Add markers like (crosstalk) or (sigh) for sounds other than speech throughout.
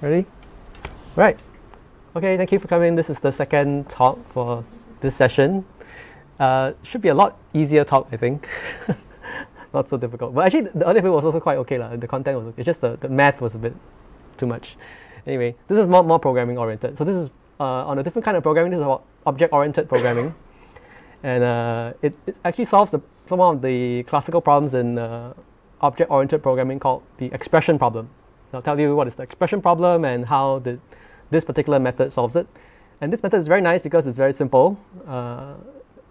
Ready? Right. Okay, thank you for coming. This is the second talk for this session. Uh, should be a lot easier talk, I think. (laughs) Not so difficult. But actually, the other paper was also quite okay. La. The content was okay. It's just the, the math was a bit too much. Anyway, this is more, more programming oriented. So this is uh, on a different kind of programming. This is about object oriented programming. (coughs) And uh, it, it actually solves the, some of the classical problems in uh, object oriented programming called the expression problem. So I'll tell you what is the expression problem and how this particular method solves it. And this method is very nice because it's very simple. Uh,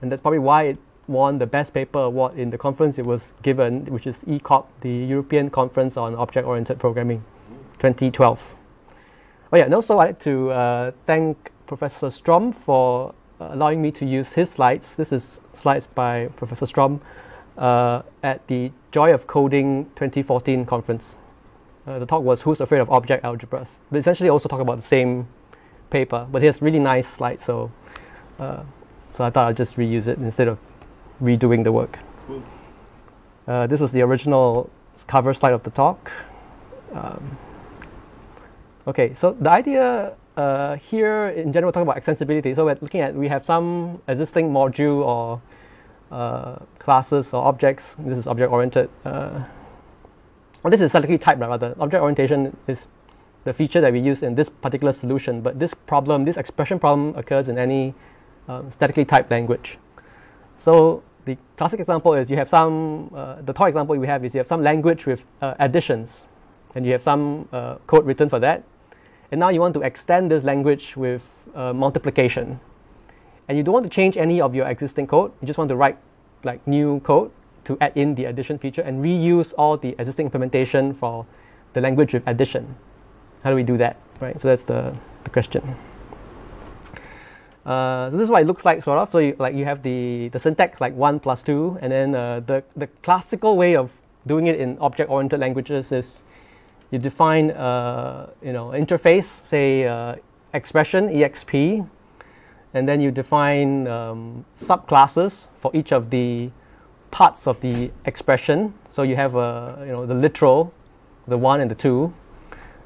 and that's probably why it won the best paper award in the conference it was given, which is ECOOP, the European Conference on Object-Oriented Programming, 2012. Oh yeah, and also I'd like to uh, thank Professor Storm for allowing me to use his slides. This is slides by Professor Storm uh, at the Joy of Coding 2014 conference. Uh, the talk was Who's Afraid of Object Algebras? But essentially also talk about the same paper, but he has really nice slides, so uh, so I thought I'd just reuse it instead of redoing the work. Cool. Uh, this was the original cover slide of the talk. Um, okay, so the idea uh, here in general, we're talking about extensibility. So we're looking at we have some existing module or uh, classes or objects. This is object oriented. Uh, well, this is statically typed rather. Object orientation is the feature that we use in this particular solution, but this problem, this expression problem occurs in any um, statically typed language. So the classic example is you have some, uh, the toy example we have is you have some language with uh, additions, and you have some uh, code written for that. And now you want to extend this language with uh, multiplication. And you don't want to change any of your existing code. You just want to write like new code to add in the addition feature and reuse all the existing implementation for the language with addition. How do we do that? Right. So that's the, the question. Uh, so this is what it looks like, sort of. So you, like you have the, the syntax like one plus two, and then uh, the, the classical way of doing it in object-oriented languages is you define uh, you know interface, say uh, expression exp, and then you define um, subclasses for each of the parts of the expression. So you have a you know the literal, the one and the two.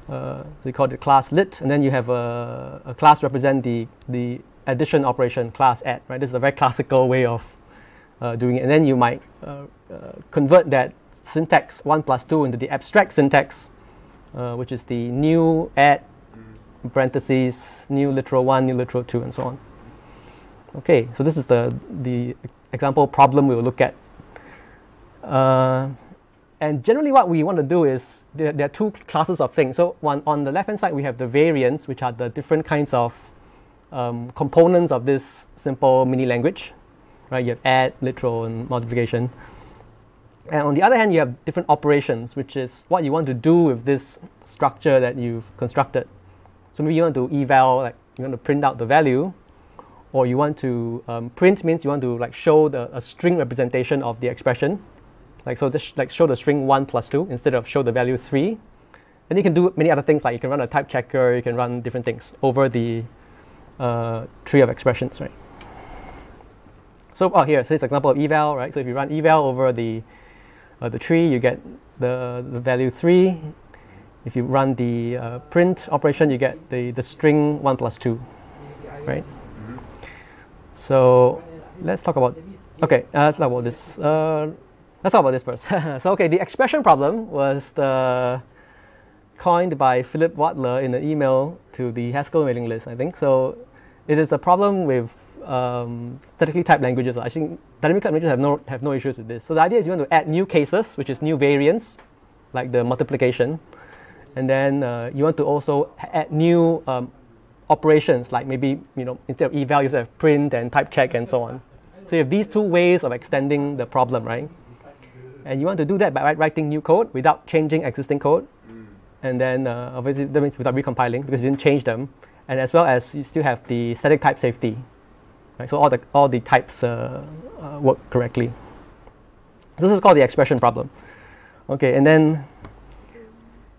Uh, we call it class lit, and then you have a, a class represent the the addition operation class add, right? This is a very classical way of uh, doing it. And then you might uh, uh, convert that syntax 1 plus 2 into the abstract syntax, uh, which is the new add parentheses, new literal 1, new literal 2, and so on. Okay, so this is the, the example problem we will look at. Uh, and generally what we want to do is, there, there are two classes of things. So one, on the left-hand side, we have the variants, which are the different kinds of um, components of this simple mini language, right? You have add, literal, and multiplication. And on the other hand, you have different operations, which is what you want to do with this structure that you've constructed. So maybe you want to eval, like you want to print out the value, or you want to um, print means you want to like show the a string representation of the expression, like so just like show the string one plus two instead of show the value three. And you can do many other things like you can run a type checker, you can run different things over the uh, tree of expressions, right? So oh, here, so this example of eval, right? So if you run eval over the uh, the tree, you get the, the value three. If you run the uh, print operation, you get the, the string one plus two, right? Mm-hmm. So let's talk about, okay, uh, let's talk about this. Let's talk about this first. (laughs) so okay, the expression problem was the coined by Philip Wadler in an email to the Haskell mailing list, I think. So it is a problem with um, statically typed languages. I think dynamic typed languages have no, have no issues with this. So the idea is you want to add new cases, which is new variants, like the multiplication. And then uh, you want to also add new um, operations, like maybe, you know, instead of eval, you have print and type check and so on. So you have these two ways of extending the problem, right? And you want to do that by writing new code without changing existing code and then uh, obviously that means without recompiling because you didn't change them, and as well as you still have the static type safety, right? So all the all the types uh, uh, work correctly. This is called the expression problem. Okay, and then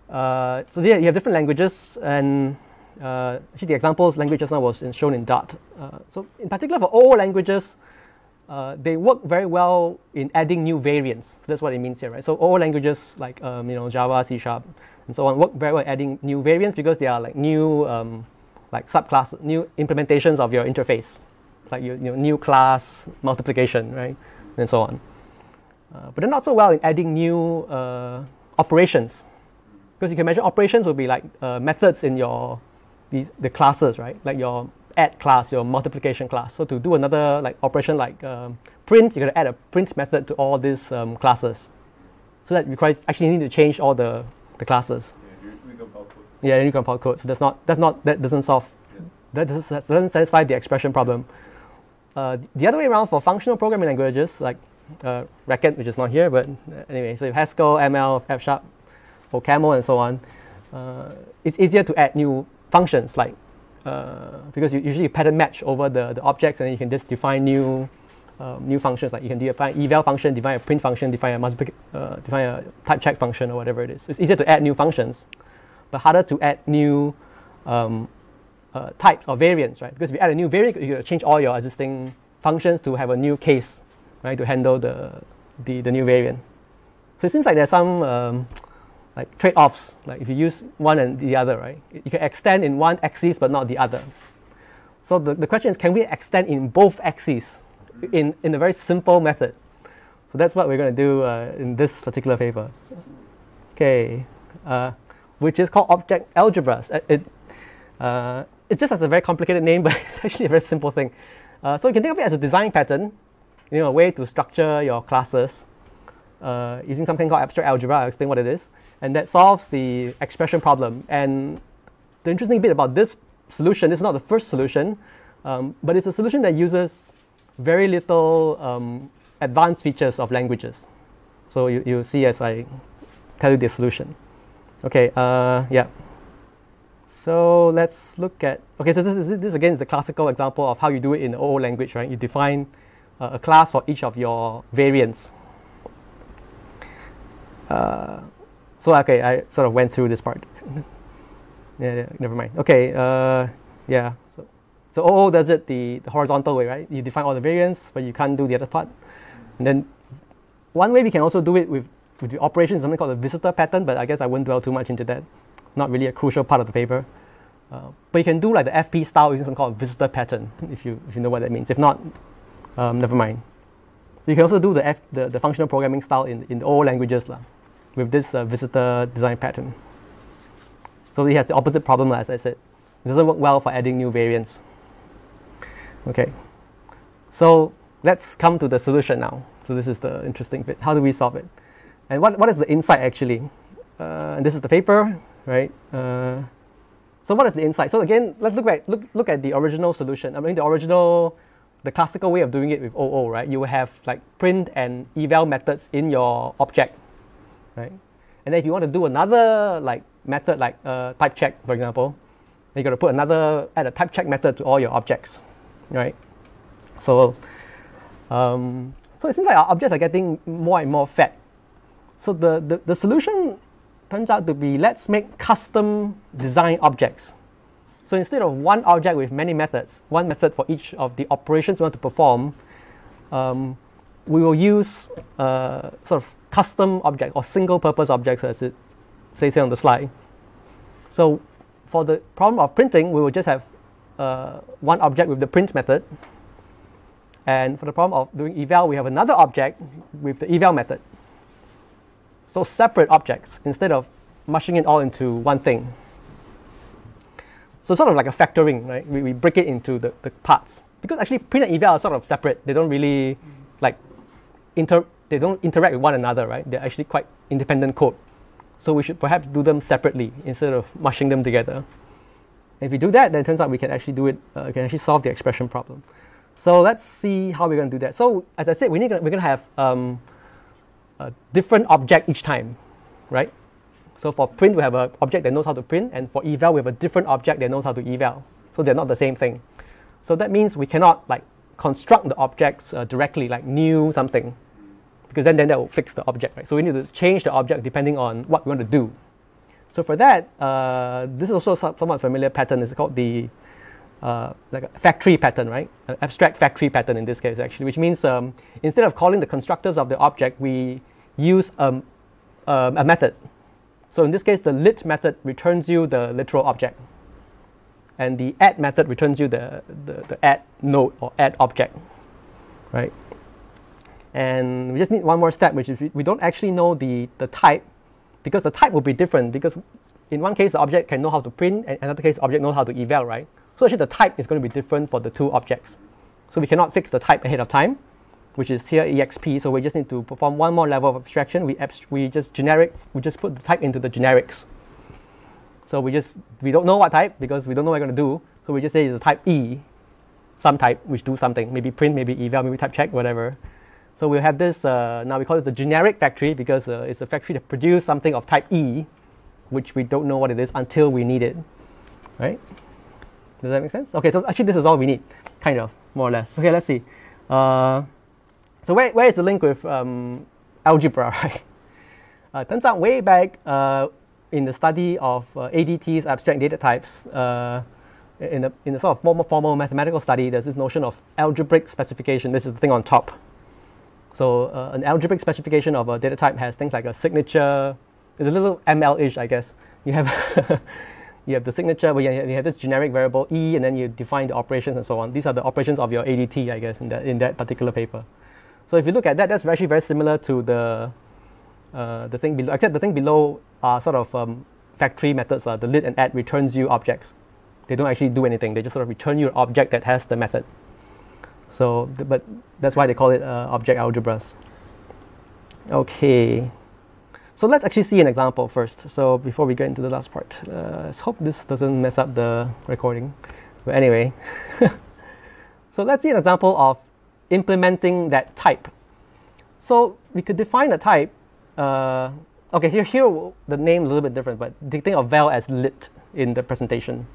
uh, so yeah, you have different languages, and uh, actually the examples language just now was in, shown in Dart. Uh, so in particular for all languages, uh, they work very well in adding new variants. So that's what it means here, right? So all languages like um, you know Java, C Sharp, and so on work very well adding new variants because they are like new um, like subclass, new implementations of your interface, like your, new class multiplication, right, and so on. Uh, but they're not so well in adding new uh, operations because you can imagine operations will be like uh, methods in your the classes, right? Like your add class, your multiplication class. So to do another like operation like um, print, you're gonna add a print method to all these um, classes. So that requires actually you need to change all the, the classes. Yeah, you recompile code. Yeah, you compile code. So that's not that's not that doesn't solve Yeah. that doesn't, satisfy the expression problem. Uh, the other way around for functional programming languages like uh, Racket, which is not here, but uh, anyway, so Haskell, ML, F Sharp, or Camel, and so on. Uh, it's easier to add new functions like uh, because you usually pattern match over the, the objects and then you can just define new um, new functions like you can define eval function, define a print function, define a uh, define a type check function or whatever it is. It's easier to add new functions, but harder to add new um, uh, types or variants, right? Because if you add a new variant, you change all your existing functions to have a new case, right, to handle the the, the new variant. So it seems like there's some um, like trade-offs. Like if you use one and the other, right? You can extend in one axis but not the other. So the, the question is, can we extend in both axes in, in a very simple method? So that's what we're going to do uh, in this particular paper. Okay, uh, which is called object algebras. Uh, It, uh, it just has a very complicated name, (laughs) but it's actually a very simple thing. Uh, so you can think of it as a design pattern, you know, a way to structure your classes uh, using something called abstract algebra. I'll explain what it is. And that solves the expression problem. And the interesting bit about this solution, is not the first solution, um, but it's a solution that uses very little um, advanced features of languages. So you, you'll see as I tell you the solution. Okay, uh, yeah. So let's look at, okay, so this, is, this again is the classical example of how you do it in the OO language, right? You define uh, a class for each of your variants. Uh, so okay, I sort of went through this part. (laughs) yeah, yeah, never mind. Okay, uh, yeah. So, so OO does it the, the horizontal way, right? You define all the variants, but you can't do the other part. And then one way we can also do it with, with the operation is something called the visitor pattern, but I guess I won't dwell too much into that. Not really a crucial part of the paper. Uh, but you can do like the FP style using something called visitor pattern, if you, if you know what that means. If not, um, never mind. You can also do the, F, the, the functional programming style in, in all languages lah, with this uh, visitor design pattern. So it has the opposite problem, as I said. It doesn't work well for adding new variants. Okay. So let's come to the solution now. So this is the interesting bit. How do we solve it? And what, what is the insight actually? Uh, and this is the paper, right? Uh, so what is the insight? So again, let's look at look look at the original solution. I mean the original, the classical way of doing it with OO, right? You have like print and eval methods in your object, right? And then if you want to do another like method like uh, type check, for example, you got to put another add a type check method to all your objects, right? So, um, so it seems like our objects are getting more and more fat. So the, the, the solution turns out to be let's make custom design objects. So instead of one object with many methods, one method for each of the operations we want to perform, um, we will use uh, sort of custom object or single purpose objects as it says here on the slide. So for the problem of printing, we will just have uh, one object with the print method. And for the problem of doing eval, we have another object with the eval method. So separate objects instead of mushing it all into one thing. So sort of like a factoring, right? We, we break it into the, the parts. Because actually print and eval are sort of separate. They don't really like inter they don't interact with one another, right? They're actually quite independent code. So we should perhaps do them separately instead of mushing them together. If we do that, then it turns out we can actually do it, uh, we can actually solve the expression problem. So let's see how we're going to do that. So as I said, we need, we're going to have um, a different object each time, right? So for print, we have an object that knows how to print, and for eval, we have a different object that knows how to eval. So they're not the same thing. So that means we cannot like construct the objects uh, directly, like new something, because then, then that will fix the object, right? So we need to change the object depending on what we want to do. So for that, uh, this is also some, somewhat familiar pattern. It's called the uh, like a factory pattern, right? An abstract factory pattern in this case, actually, which means um, instead of calling the constructors of the object, we use um, um, a method. So in this case, the lit method returns you the literal object, and the add method returns you the, the, the add node or add object, right? And we just need one more step, which is we, don't actually know the, the type because the type will be different because in one case the object can know how to print and another case the object knows how to eval, right? So actually the type is going to be different for the two objects. So we cannot fix the type ahead of time, which is here exp. So we just need to perform one more level of abstraction. We, abst we just generic, we just put the type into the generics. So we just, we don't know what type because we don't know what we're going to do. So we just say it's a type E, some type which do something, maybe print, maybe eval, maybe type check, whatever. So we have this, uh, now we call it the generic factory because uh, it's a factory that produces something of type E, which we don't know what it is until we need it, right? Does that make sense? Okay, so actually this is all we need, kind of, more or less. Okay, let's see. Uh, so where, where is the link with um, algebra, (laughs) right? Uh, turns out way back uh, in the study of uh, ADT's abstract data types, in the, in the sort of formal, formal mathematical study, there's this notion of algebraic specification. This is the thing on top. So uh, an algebraic specification of a data type has things like a signature. It's a little ML-ish, I guess. You have (laughs) you have the signature, but you have this generic variable e, and then you define the operations and so on. These are the operations of your ADT, I guess, in that in that particular paper. So if you look at that, that's actually very similar to the uh, the thing below, except the thing below are sort of um, factory methods. Uh, the lit and add returns you objects. They don't actually do anything. They just sort of return you an object that has the method. So, but that's why they call it uh, object algebras. Okay. So let's actually see an example first. So before we get into the last part, uh, let's hope this doesn't mess up the recording. But anyway, (laughs) so let's see an example of implementing that type. So we could define a type. Uh, okay, here, here the name a little bit different, but think of val as lit in the presentation.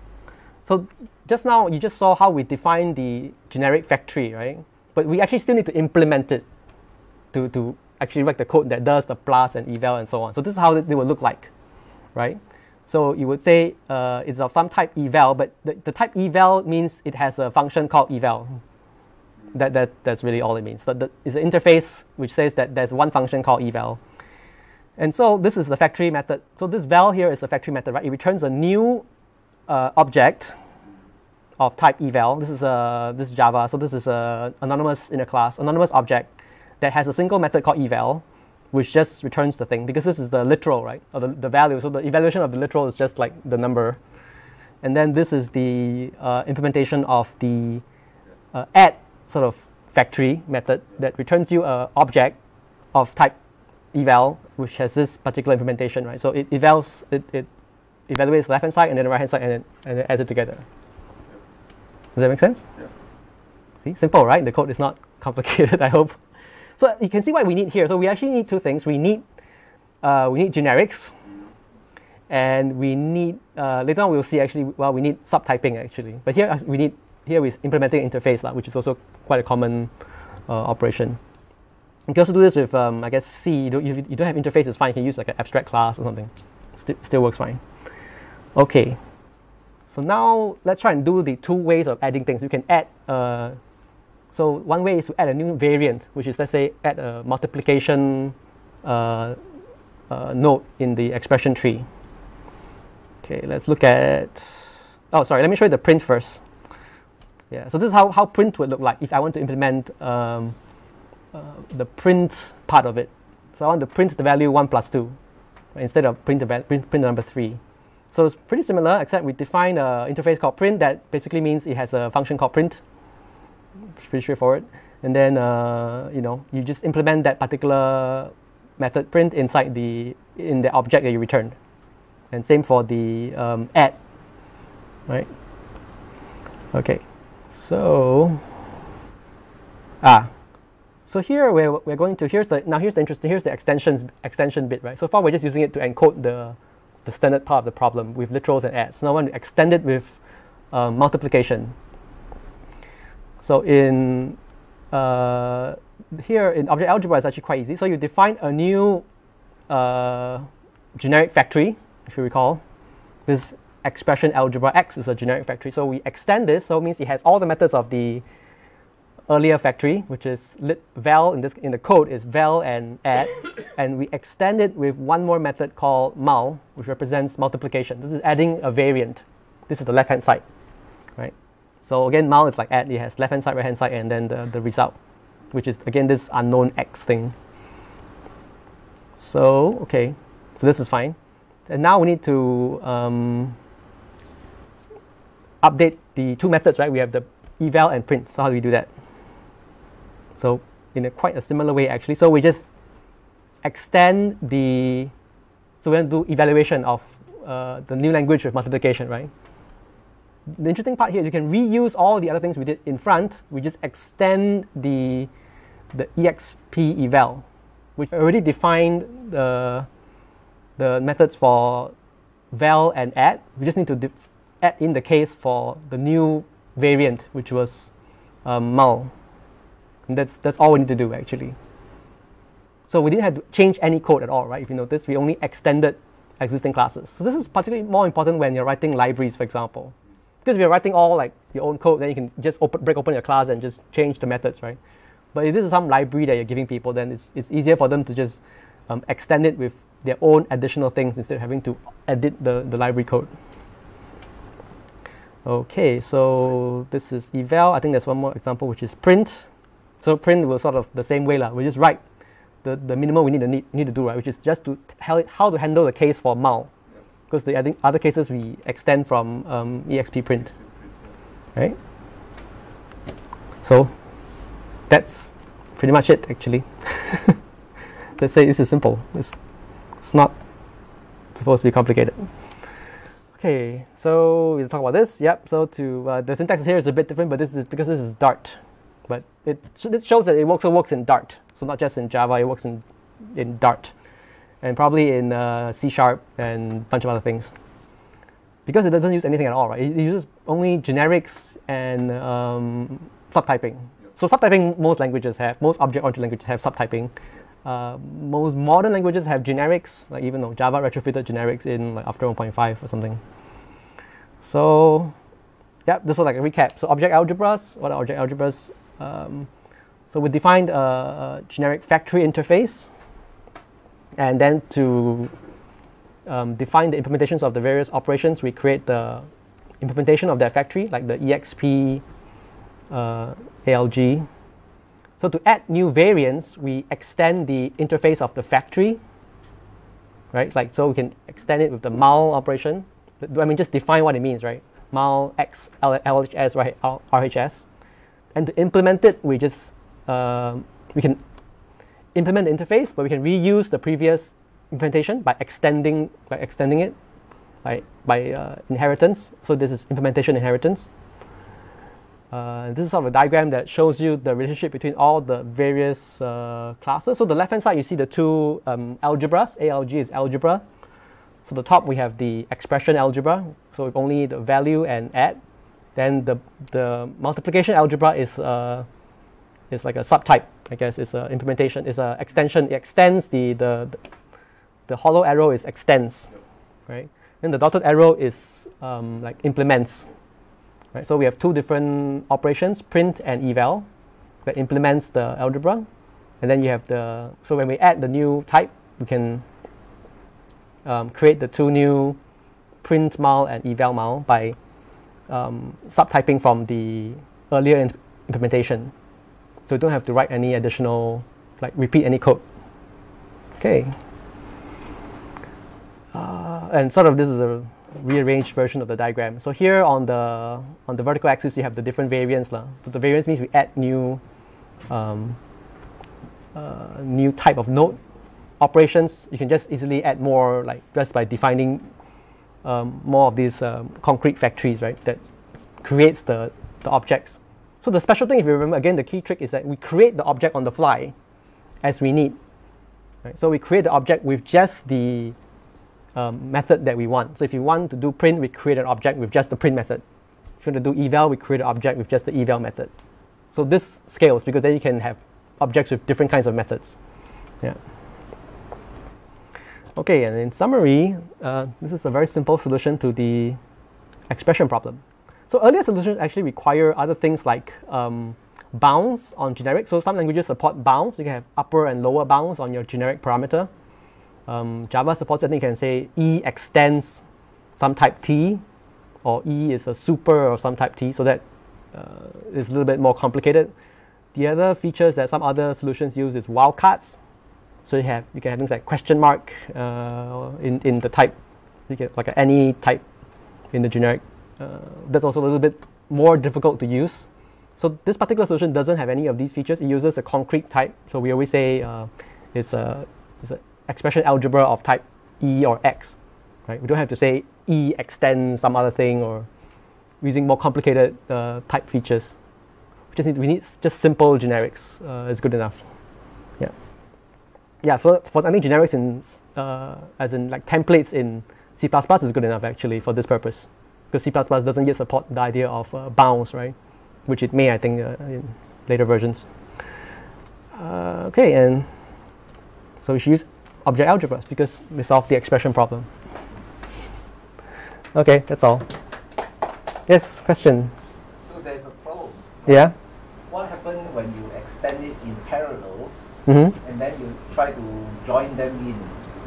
So just now you just saw how we define the generic factory, right? But we actually still need to implement it to, to actually write the code that does the plus and eval and so on. So this is how it, will look like, right? So you would say uh, it's of some type eval, but the, the type eval means it has a function called eval. That, that, that's really all it means. So the, it's an interface which says that there's one function called eval. And so this is the factory method. So this val here is the factory method, right? It returns a new uh, object of type eval. This is, a, this is Java, so this is an anonymous inner class, anonymous object that has a single method called eval, which just returns the thing because this is the literal, right, or the, the value. So the evaluation of the literal is just like the number. And then this is the uh, implementation of the uh, add sort of factory method that returns you an object of type eval, which has this particular implementation, right? So it evals, it, it evaluates the left hand side and then the right hand side and then, and then adds it together. Does that make sense? Yeah. See, simple, right? The code is not (laughs) complicated, I hope. So you can see what we need here. So we actually need two things. We need uh, we need generics, and we need uh, later on we'll see actually well we need subtyping actually. But here we need here we're implementing interface lah, which is also quite a common uh, operation. You can also do this with um, I guess C. You don't, you, you don't have interface, it's fine. You can use like an abstract class or something. St still works fine. Okay. So now let's try and do the two ways of adding things. You can add uh, so one way is to add a new variant, which is let's say add a multiplication uh, uh, node in the expression tree. Okay, let's look at, oh sorry, let me show you the print first. Yeah, so this is how, how print would look like if I want to implement um, uh, the print part of it. So I want to print the value 1 plus 2 instead of print the, print, print the number 3. So it's pretty similar, except we define an interface called print that basically means it has a function called print it's pretty straightforward. And then uh, you know you just implement that particular method print inside the in the object that you returned. And same for the um, add, right? Okay, so ah, so here we're, we're going to here's the now here's the interesting here's the extensions extension bit right. So far we're just using it to encode the the standard part of the problem with literals and adds. Now I want to extend it with uh, multiplication. So in uh, here in object algebra, is actually quite easy. So you define a new uh, generic factory, if you recall. This expression algebra X is a generic factory. So we extend this, so it means it has all the methods of the earlier factory, which is lit, val in this in the code is val and add, (coughs) and we extend it with one more method called mul, which represents multiplication. This is adding a variant. This is the left hand side, right? So again, mul is like add. It has left hand side, right hand side, and then the, the result, which is again this unknown x thing. So okay, so this is fine, and now we need to um, update the two methods, right? We have the eval and print. So how do we do that? So in a quite a similar way actually. So we just extend the, so we're going to do evaluation of uh, the new language with multiplication, right? The interesting part here is you can reuse all the other things we did in front. We just extend the, the exp eval, which already defined the, the methods for val and add. We just need to add in the case for the new variant, which was um, mul. And that's, that's all we need to do actually. So we didn't have to change any code at all, right? If you notice, we only extended existing classes. So this is particularly more important when you're writing libraries, for example. Because if you're writing all like your own code, then you can just open, break open your class and just change the methods, right? But if this is some library that you're giving people, then it's, it's easier for them to just um, extend it with their own additional things instead of having to edit the, the library code. Okay, so this is eval. I think there's one more example, which is print. So print will sort of the same way lah. We just write the, the minimum we need to need, need to do right, which is just to tell it how to handle the case for mul, because the other, other cases we extend from um, exp print, right? So that's pretty much it actually. (laughs) Let's say this is simple. It's, it's not supposed to be complicated. Okay, so we'll talk about this. Yep. So to uh, the syntax here is a bit different, but this is because this is Dart. But it this shows that it also works in Dart. So not just in Java, it works in, in Dart. And probably in uh, C Sharp and a bunch of other things. Because it doesn't use anything at all, right? It uses only generics and um, subtyping. So subtyping, most languages have, most object-oriented languages have subtyping. Uh, most modern languages have generics, like even though Java retrofitted generics in like after 1.5 or something. So, yeah, this is like a recap. So object algebras, what are object algebras? Um, so we defined a, a, generic factory interface, and then to um, define the implementations of the various operations, we create the implementation of that factory, like the exp uh, ALG. So to add new variants, we extend the interface of the factory, right? Like so we can extend it with the mul operation. I mean, just define what it means, right? Mul x LHS, right? RHS. And to implement it, we just um, we can implement the interface, but we can reuse the previous implementation by extending by extending it by by uh, inheritance. So this is implementation inheritance. Uh, this is sort of a diagram that shows you the relationship between all the various uh, classes. So the left hand side you see the two um, algebras. ALG is algebra. So the top we have the expression algebra. So only the value and add then the, the multiplication algebra is, uh, is like a subtype, I guess. It's an implementation, it's an extension. It extends the, the, the, the hollow arrow is extends, right? Then the dotted arrow is um, like implements, right? So we have two different operations, print and eval, that implements the algebra. And then you have the, so when we add the new type, we can um, create the two new print mul and eval mul by um, subtyping from the earlier implementation. So you don't have to write any additional, like repeat any code. Okay. Uh, and sort of this is a rearranged version of the diagram. So here on the on the vertical axis you have the different variants. La. So the variants means we add new um, uh, new type of node operations. You can just easily add more like just by defining um, more of these um, concrete factories, right, that creates the, the objects. So the special thing, if you remember, again, the key trick is that we create the object on the fly as we need. Right? So we create the object with just the um, method that we want. So if you want to do print, we create an object with just the print method. If you want to do eval, we create an object with just the eval method. So this scales because then you can have objects with different kinds of methods. Yeah. Okay, and in summary, uh, this is a very simple solution to the expression problem. So earlier solutions actually require other things like um, bounds on generic. So some languages support bounds. You can have upper and lower bounds on your generic parameter. Um, Java supports, I think you can say E extends some type T, or E is a super or some type T, so that uh, is a little bit more complicated. The other features that some other solutions use is wildcards. So you have you can have things like question mark uh, in in the type, you get like any type in the generic. Uh, that's also a little bit more difficult to use. So this particular solution doesn't have any of these features. It uses a concrete type. So we always say uh, it's a it's an expression algebra of type E or X. Right? We don't have to say E extends some other thing or using more complicated uh, type features. We just need we need just simple generics uh, is good enough. Yeah. For for I think generics in uh, as in like templates in C++ is good enough actually for this purpose because C++ doesn't yet support the idea of uh, bounds, right? Which it may, I think, uh, in later versions. Uh, okay, and so we should use object algebras because we solve the expression problem. Okay, that's all. Yes, question. So there's a problem. Yeah. What happens when you extend it in parallel Mm-hmm. and then you try to join them in?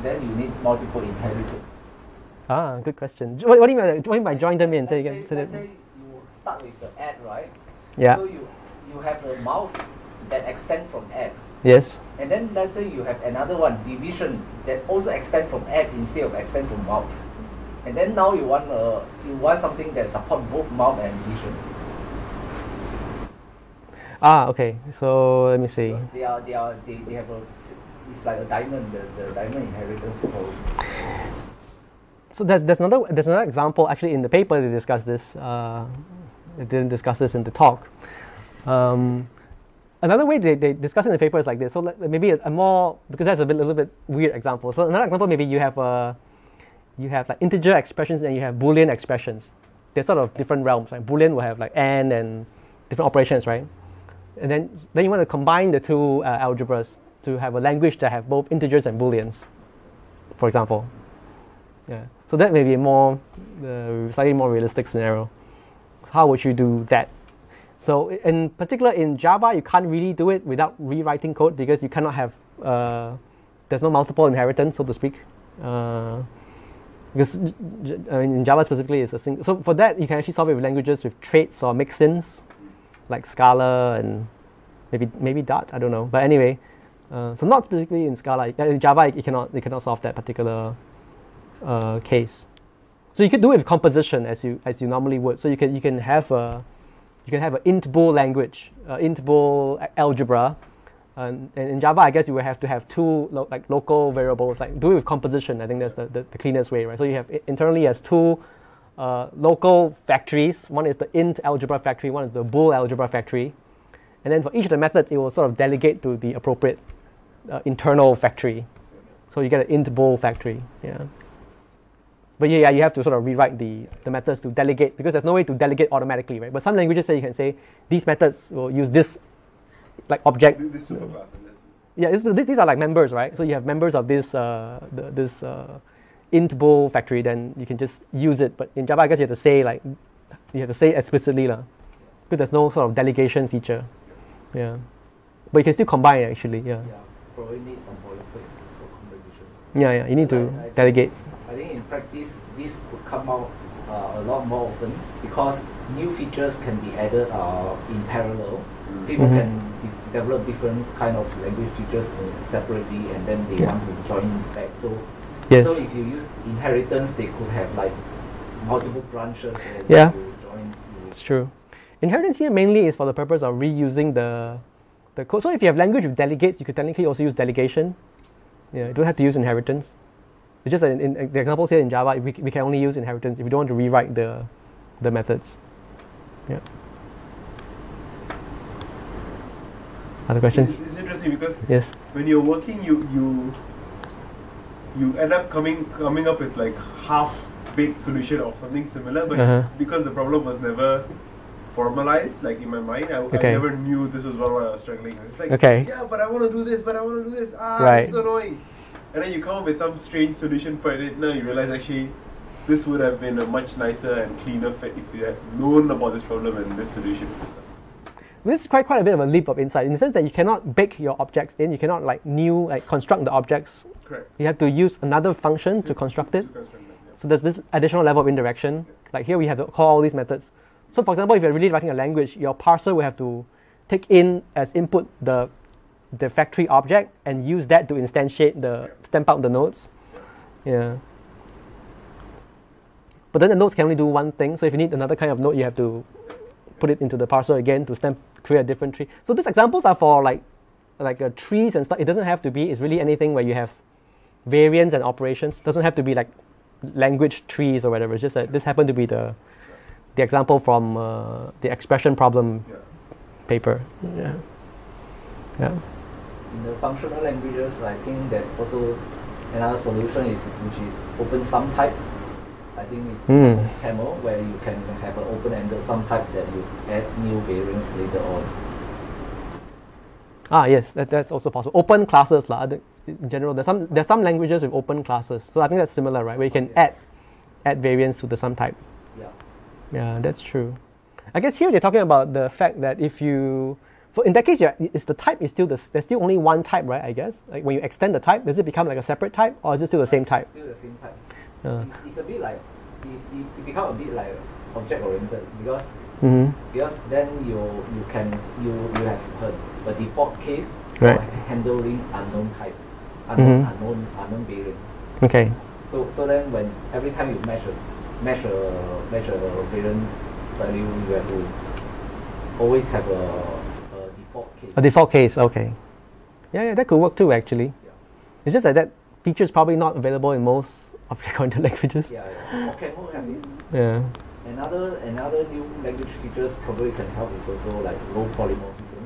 Then you need multiple inheritance. Ah, good question. What, what do you mean? by- What do you mean by join them in? Say again. say, Say let's say you start with the add, right? Yeah. So you you have a mouth that extend from add. Yes. And then let's say you have another one, division, that also extend from add instead of extend from mouth. And then now you want uh, you want something that support both mouth and division. Ah, okay. So let me see. Because they are they are they, they have a it's like a diamond, the, the diamond inheritance problem. So there's, there's another there's another example actually in the paper they discuss this. Uh, they didn't discuss this in the talk. Um, another way they, they discuss in the paper is like this. So let, maybe a, a more because that's a bit, little bit weird example. So another example maybe you have a you have like integer expressions and you have boolean expressions. They're sort of different realms. Right? Boolean will have like and and different operations, right? And then then you want to combine the two uh, algebras to have a language that have both integers and booleans, for example. Yeah. So that may be a more uh, slightly more realistic scenario. How would you do that? So in particular in Java, you can't really do it without rewriting code because you cannot have uh, there's no multiple inheritance, so to speak. Uh, because I mean, in Java specifically, it's a single. So for that, you can actually solve it with languages with traits or mix-ins, like Scala and maybe maybe Dart. I don't know. But anyway, uh, so not specifically in Scala. In Java, you cannot you cannot solve that particular uh, case. So you could do it with composition as you as you normally would. So you can you can have a you can have an int bool language, uh, int algebra, and, and in Java I guess you would have to have two lo- like local variables. Like do it with composition. I think that's the, the, the cleanest way, right? So you have internally as two uh, local factories. One is the int algebra factory. One is the bool algebra factory. And then for each of the methods, it will sort of delegate to the appropriate uh, internal factory. So you get an int bool factory. Yeah. But yeah, yeah, you have to sort of rewrite the, the methods to delegate because there's no way to delegate automatically, right? But some languages say you can say these methods will use this like object. This, superclass. Yeah, these are like members, right? So you have members of this uh, the, this int bool factory, then you can just use it. But in Java, I guess you have to say like you have to say explicitly, lah. Because there's no sort of delegation feature. Yeah. But you can still combine actually. Yeah. Yeah, probably need some boilerplate for composition. Yeah, yeah. You need to Like, I think- delegate. I think in practice, this could come out uh, a lot more often because new features can be added uh, in parallel. People Mhm. can de- develop different kind of language features uh, separately, and then they Yeah. want to join back. So, Yes. so if you use inheritance, they could have like multiple branches and Yeah. join. It's true. Inheritance here mainly is for the purpose of reusing the the code. So if you have language with delegates, you could technically also use delegation. Yeah, you don't have to use inheritance. It's just that in, in the examples here in Java, we, we can only use inheritance if we don't want to rewrite the the methods. Yeah. Other questions? It's, it's interesting because Yes. when you're working, you you you end up coming coming up with like half baked solution of something similar, but Uh-huh. because the problem was never formalized, like in my mind, I, Okay. I never knew this was what I was struggling with. It's like, Okay. yeah, but I want to do this, but I want to do this. Ah, Right. it's so annoying. And then you come up with some strange solution for it. Now you realize actually this would have been a much nicer and cleaner fit if you had known about this problem and this solution. This is quite quite a bit of a leap of insight in the sense that you cannot bake your objects in. You cannot like new like construct the objects. Correct. You have to use another function to construct it. To construct that, yeah. So there's this additional level of indirection. Like here we have to call all these methods. So for example, if you're really writing a language, your parser will have to take in as input the the factory object and use that to instantiate the stamp out the nodes. Yeah. But then the nodes can only do one thing. So if you need another kind of node, you have to put it into the parser again to stamp create a different tree. So these examples are for like like uh, trees and stuff. It doesn't have to be. It's really anything where you have variants and operations. doesn't have to be like language trees or whatever. It's just that this happened to be the the example from uh, the expression problem Yeah. paper. Yeah. Yeah. In the functional languages, I think there's also another solution is which is open sum type. I think it's Hmm. Camel where you can have an open-ended sum type that you add new variants later on. Ah, yes, that, that's also possible. Open classes, lah. In general, there's some there's some languages with open classes, so I think that's similar, right? Where you can Yeah. add add variants to the sum type. Yeah. Yeah, that's true. I guess here they're talking about the fact that if you, for in that case, is the type is still the there's still only one type, right? I guess like when you extend the type, does it become like a separate type, or is it still the same type? Still the same type. Uh, It's a bit like it, it, it become a bit like object oriented because hmm because then you you can you you have a, a default case Right. for handling unknown type, unknown Mhm. unknown unknown variants. Okay. So so then when every time you measure measure measure variant value, you have to always have a, a default case. A default case. Okay. Yeah, yeah, that could work too. Actually, Yeah. it's just that that feature is probably not available in most object-oriented (laughs) languages. Yeah, yeah. Can have it. Yeah. Another another new language features probably can help is also like row polymorphism.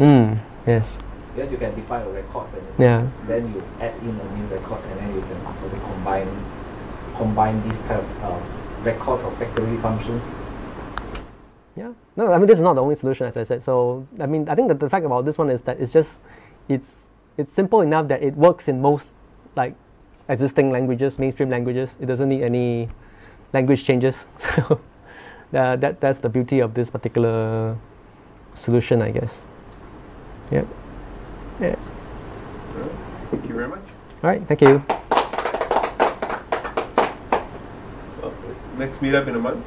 Hmm. Yes. Because you can define a records and Yeah. then you add in a new record and then you can also combine combine these type of uh, records of factory functions. Yeah. No, I mean this is not the only solution, as I said. So I mean, I think that the fact about this one is that it's just it's it's simple enough that it works in most like existing languages, mainstream languages. It doesn't need any language changes. (laughs) So uh, that that's the beauty of this particular solution, I guess. Yep. Yeah. So, thank you very much. All right. Thank you. Well, next meetup in a month,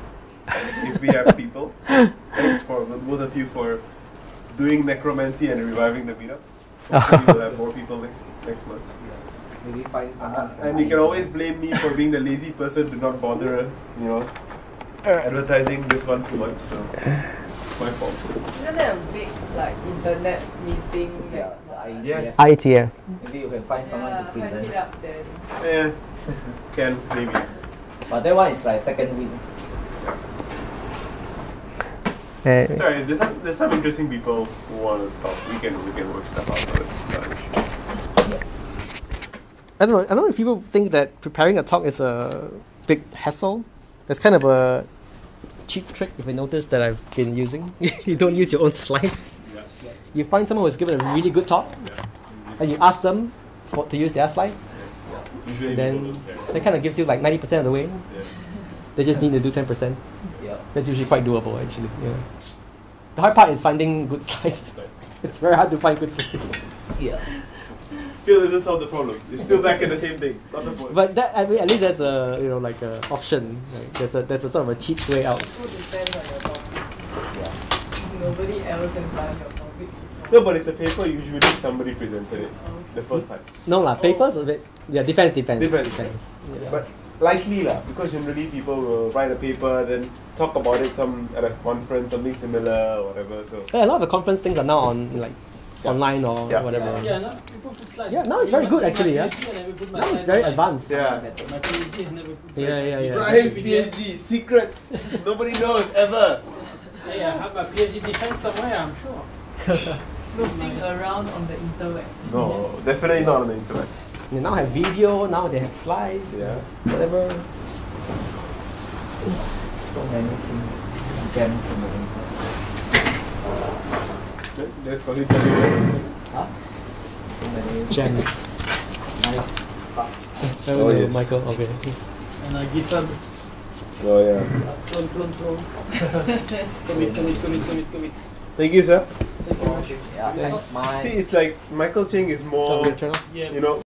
if we have (laughs) people. Thanks for both of you for doing necromancy and reviving the meetup. (laughs) Hopefully we'll have more people next next month. Maybe find someone. Uh, and you can always blame me for being the lazy person to not bother, you know, advertising this one too much. So it's my fault. Isn't there a big like internet meeting Yeah, next the month? Yes. IETF. Maybe you can find someone Yeah, to hype present. it up then. Yeah, can maybe. But that one is like second week. Uh, Sorry, there's some there's some interesting people who want to talk. We can we can work stuff out. So it's not an issue. I don't know. I don't know if people think that preparing a talk is a big hassle. That's kind of a cheap trick. If you notice that I've been using, (laughs) you don't use your own slides. Yeah. You find someone who's given a really good talk, and you ask them for, to use their slides. Usually Then people that kind of gives you like ninety percent of the way. Yeah. They just need to do ten percent. Yeah. That's usually quite doable, actually. Yeah. The hard part is finding good (laughs) slides. It's very hard to find good slides. Yeah. Still doesn't solve the problem. It's still back in the same thing. Lots of work. But that I mean, at least there's a you know like a option. Like there's a there's a sort of a cheap way out. Also depends on your topic. Yeah. Nobody else has done your topic no, but it's a paper. Usually somebody presented it the first time. No lah, papers oh. a bit. Yeah, depends, depends. Depends. depends. Yeah. But likely lah, because generally people will write a paper, then talk about it some at a conference, something similar or whatever. So Yeah, a lot of the conference things are now on like Yeah. Online or Yeah. whatever. Yeah. Yeah, now people put slides. Yeah, now it's very good actually, yeah. PhD, I never put my Now it's very advanced. yeah. My PhD, I never put Yeah, yeah, yeah. Ibrahim's PhD secret. (laughs) Nobody knows ever. Hey, I have my PhD defense somewhere, I'm sure. (laughs) Looking around on the interwebs. No, definitely not on the internet. They now have video. Now they have slides. Yeah. Whatever. So many things, gems in the internet. Let's continue. Huh? So many Gems. nice stuff. Oh, yes. Michael. Okay. And uh, GitHub Oh yeah. Clone, clone, clone. commit, commit, commit, commit, commit. Thank you, sir. Thank you much. Yeah, thanks. My See, it's like Michael Cheng is more, Yeah. you know,